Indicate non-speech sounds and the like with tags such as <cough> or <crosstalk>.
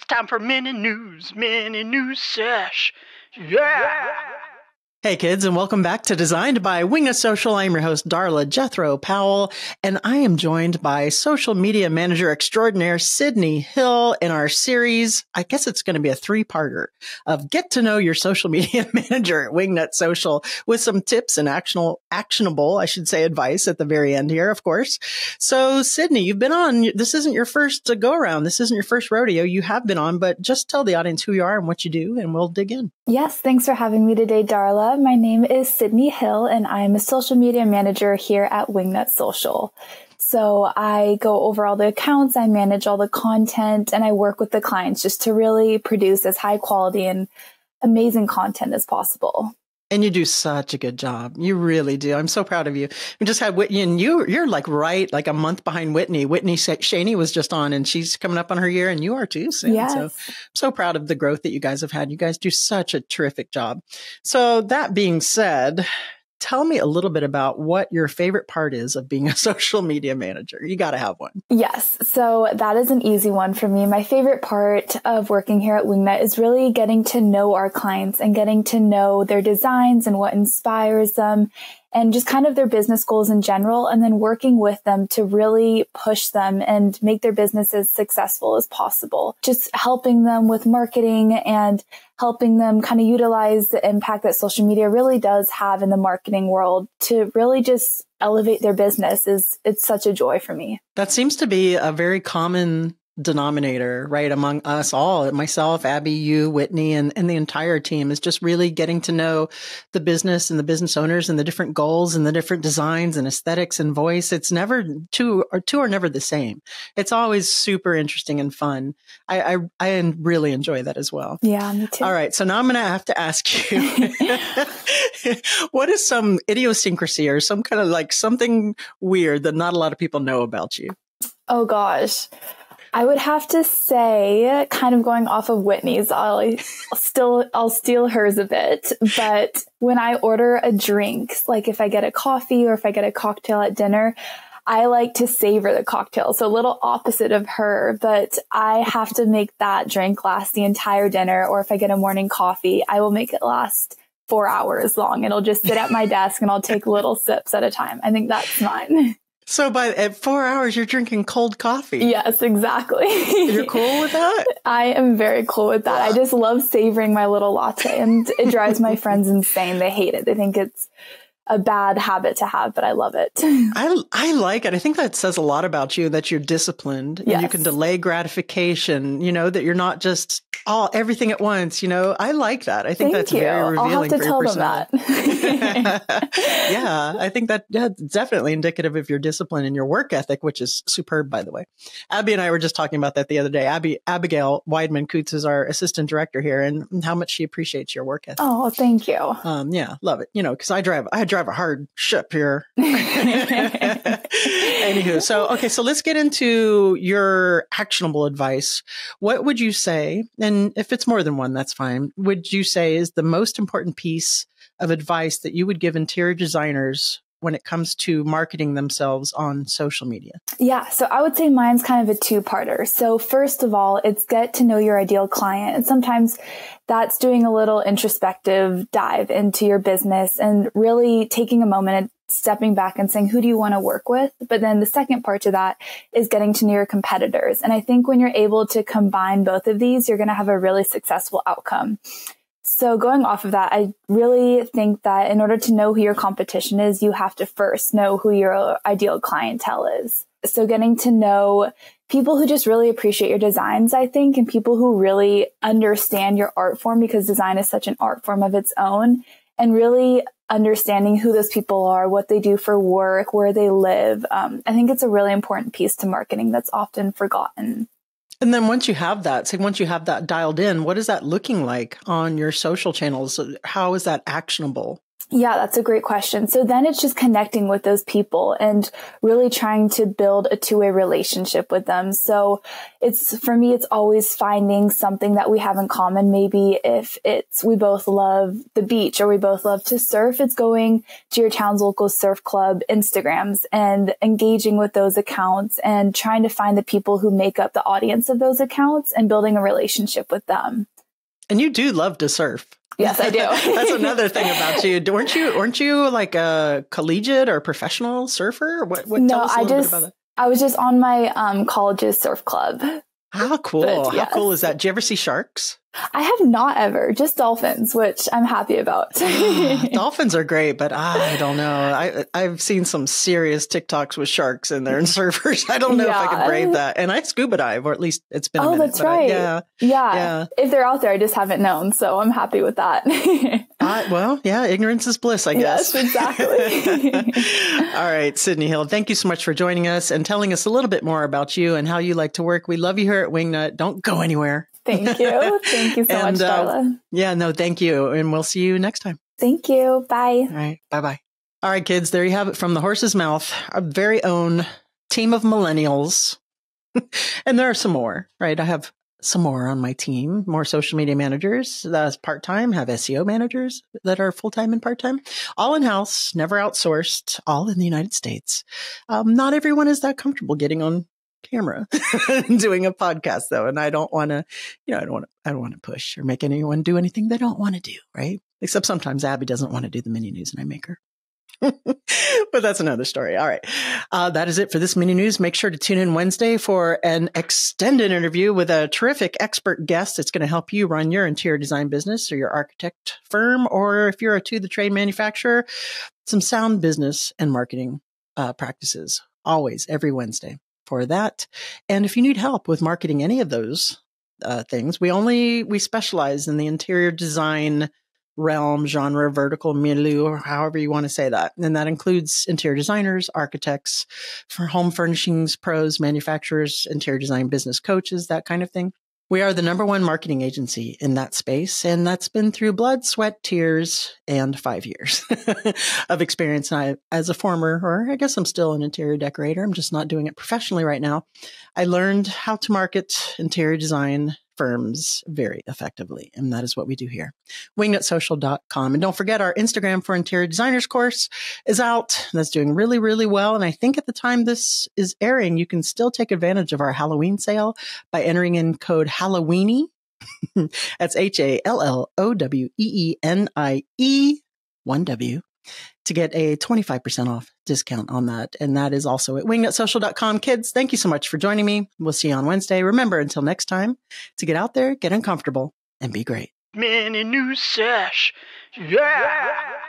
It's time for mini news, mini news sesh. Yeah. Hey kids, and welcome back to Designed by Wingnut Social. I'm your host, Darla Jethro Powell, and I am joined by social media manager extraordinaire Sydney Hill in our series. I guess it's going to be a three-parter of get to know your social <laughs> media manager at Wingnut Social with some tips and actionable, actionable, I should say, advice at the very end here, of course. So Sydney, you've been on, this isn't your first go around. This isn't your first rodeo. You have been on, but just tell the audience who you are and what you do, and we'll dig in. Yes, thanks for having me today, Darla. My name is Sydney Hill, and I'm a social media manager here at Wingnut Social. So I go over all the accounts, I manage all the content, and I work with the clients just to really produce as high quality and amazing content as possible. And you do such a good job. You really do. I'm so proud of you. We just had Whitney and you, you're like right, like a month behind Whitney. Whitney Shaney was just on and she's coming up on her year and you are too soon. Yes. So I'm so proud of the growth that you guys have had. You guys do such a terrific job. So that being said, tell me a little bit about what your favorite part is of being a <laughs> social media manager. You got to have one. Yes. So that is an easy one for me. My favorite part of working here at Wingnut is really getting to know our clients and getting to know their designs and what inspires them and just kind of their business goals in general, and then working with them to really push them and make their business as successful as possible. Just helping them with marketing and helping them kind of utilize the impact that social media really does have in the marketing world to really just elevate their business is it's such a joy for me. That seems to be a very common denominator, right, among us all, myself, Abby, you, Whitney, and, and the entire team is just really getting to know the business and the business owners and the different goals and the different designs and aesthetics and voice. It's never two or two are never the same. It's always super interesting and fun. I, I, I really enjoy that as well. Yeah, me too. All right. So now I'm going to have to ask you, <laughs> <laughs> what is some idiosyncrasy or some kind of like something weird that not a lot of people know about you? Oh gosh. I would have to say, kind of going off of Whitney's, I'll still, I'll steal hers a bit. But when I order a drink, like if I get a coffee or if I get a cocktail at dinner, I like to savor the cocktail. So a little opposite of her, but I have to make that drink last the entire dinner. Or if I get a morning coffee, I will make it last four hours long. It'll just sit at my desk and I'll take little sips at a time. I think that's mine. <laughs> So by at four hours, you're drinking cold coffee. Yes, exactly. You're cool with that? <laughs> I am very cool with that. I just love savoring my little latte and it drives my friends insane. They hate it. They think it's a bad habit to have, but I love it. <laughs> I, I like it. I think that says a lot about you that you're disciplined yes. and you can delay gratification, you know, that you're not just all everything at once, you know. I like that. I think Thank that's you. very revealing I'll have to for tell them that. <laughs> yeah, I think that yeah, definitely indicative of your discipline and your work ethic, which is superb, by the way. Abby and I were just talking about that the other day. Abby Abigail Weidman Coots is our assistant director here, and how much she appreciates your work ethic. Oh, thank you. Um, yeah, love it. You know, because I drive, I drive a hard ship here. <laughs> <laughs> Anywho, so okay, so let's get into your actionable advice. What would you say, and if it's more than one, that's fine. Would you say is the most important piece of advice that you would give interior designers when it comes to marketing themselves on social media? Yeah, so I would say mine's kind of a two parter. So, first of all, it's get to know your ideal client. And sometimes that's doing a little introspective dive into your business and really taking a moment and stepping back and saying, who do you want to work with? But then the second part to that is getting to know your competitors. And I think when you're able to combine both of these, you're going to have a really successful outcome. So going off of that, I really think that in order to know who your competition is, you have to first know who your ideal clientele is. So getting to know people who just really appreciate your designs, I think, and people who really understand your art form because design is such an art form of its own and really understanding who those people are, what they do for work, where they live. Um, I think it's a really important piece to marketing that's often forgotten. And then once you have that, say once you have that dialed in, what is that looking like on your social channels? How is that actionable? Yeah, that's a great question. So then it's just connecting with those people and really trying to build a two way relationship with them. So it's, for me, it's always finding something that we have in common. Maybe if it's, we both love the beach or we both love to surf, it's going to your town's local surf club Instagrams and engaging with those accounts and trying to find the people who make up the audience of those accounts and building a relationship with them. And you do love to surf. Yes, I do. <laughs> That's another thing <laughs> about you. Weren't you weren't you like a collegiate or professional surfer? What, what no, I just I was just on my um, college's surf club. How cool! But, yes. How cool is that? Did you ever see sharks? I have not ever, just dolphins, which I'm happy about. <laughs> dolphins are great, but I don't know. I I've seen some serious TikToks with sharks in there and <laughs> surfers. I don't know yeah. if I can brave that. And I scuba dive, or at least it's been. Oh, minute, that's right. I, yeah, yeah, yeah. If they're out there, I just haven't known, so I'm happy with that. uh, well, yeah, ignorance is bliss, I guess. Yes, exactly. <laughs> All right, Sydney Hill, thank you so much for joining us and telling us a little bit more about you and how you like to work. We love you here at Wingnut. Don't go anywhere. Thank you. Thank you so and, much, uh, Darla. Uh, yeah, no, thank you. And we'll see you next time. Thank you. Bye. All right. Bye bye. All right, kids, there you have it from the horse's mouth, our very own team of millennials. <laughs> and there are some more, right? I have some more on my team, more social media managers that's part time, have SEO managers that are full time and part time, all in house, never outsourced, all in the United States. Um, not everyone is that comfortable getting on camera <laughs> doing a podcast though. And I don't want to, you know, I don't want to, I don't want to push or make anyone do anything they don't want to do. Right. Except sometimes Abby doesn't want to do the mini news and I make her. <laughs> but that's another story. All right. Uh, that is it for this mini news. Make sure to tune in Wednesday for an extended interview with a terrific expert guest that's going to help you run your interior design business or your architect firm, or if you're a to the trade manufacturer, some sound business and marketing uh, practices. Always every Wednesday for that. And if you need help with marketing any of those uh, things, we only we specialize in the interior design realm, genre, vertical, milieu, or however you want to say that. And that includes interior designers, architects, for home furnishings pros, manufacturers, interior design business coaches, that kind of thing. We are the number one marketing agency in that space, and that's been through blood, sweat, tears, and five years <laughs> of experience. And I, as a former, or I guess I'm still an interior decorator, I'm just not doing it professionally right now. I learned how to market interior design firms very effectively. And that is what we do here. Wingnutsocial.com. And don't forget our Instagram for interior designers course is out. That's doing really, really well. And I think at the time this is airing, you can still take advantage of our Halloween sale by entering in code Halloweenie. <laughs> That's H A L L O W E E N I E, one W to get a 25% off discount on that. And that is also at wingnutsocial.com. Kids, thank you so much for joining me. We'll see you on Wednesday. Remember, until next time, to get out there, get uncomfortable, and be great. Mini new sash. Yeah.